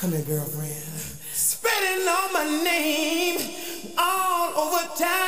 Come here, girlfriend. Spreading on my name all over town.